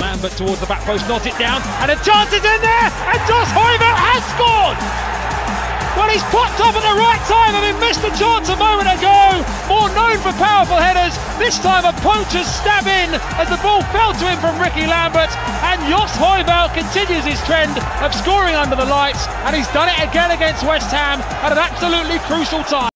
Lambert towards the back post, nods it down, and a chance is in there, and Jos Hooiveld has scored! Well, he's popped up at the right time, having missed a chance a moment ago. More known for powerful headers. This time a poacher's stab in as the ball fell to him from Rickie Lambert. And Jos Hooiveld continues his trend of scoring under the lights. And he's done it again against West Ham at an absolutely crucial time.